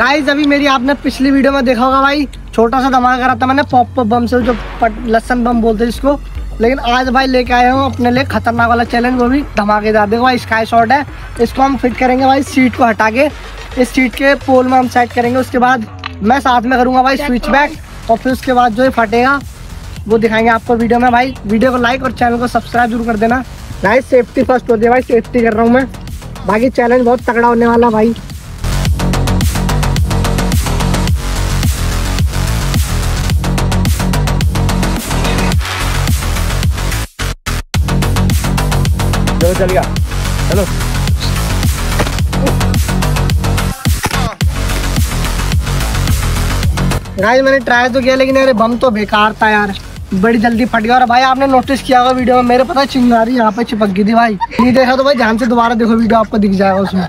Guys अभी मेरी आपने पिछली वीडियो में देखा होगा भाई छोटा सा धमाका करा था मैंने पॉप पॉप बम से जो पट- लसन बम बोलते हैं इसको लेकिन आज भाई लेके आए हूँ अपने लिए खतरनाक वाला चैलेंज वो भी धमाकेदार। देखो भाई स्काई शॉट है इसको हम फिट करेंगे भाई सीट को हटा के। इस सीट के पोल में हम सेट करेंगे उसके बाद मैं साथ में करूँगा भाई स्विच बैक और फिर उसके बाद जो है फटेगा वो दिखाएँगे आपको वीडियो में। भाई वीडियो को लाइक और चैनल को सब्सक्राइब ज़रूर कर देना। भाई सेफ्टी फ़र्स्ट होती है भाई सेफ्टी कर रहा हूँ मैं। बाकी चैलेंज बहुत तगड़ा होने वाला भाई। चलो, चल गया। चलो। गाइस मैंने ट्राई तो किया, लेकिन अरे बम तो बेकार था यार। बड़ी जल्दी फट गया, और भाई, आपने नोटिस किया होगा वीडियो में, मेरे पता चिंगारी यहाँ पे चिपक गई थी, भाई। नहीं देखा तो भाई, ध्यान से दोबारा देखो वीडियो आपको दिख जाएगा उसमें।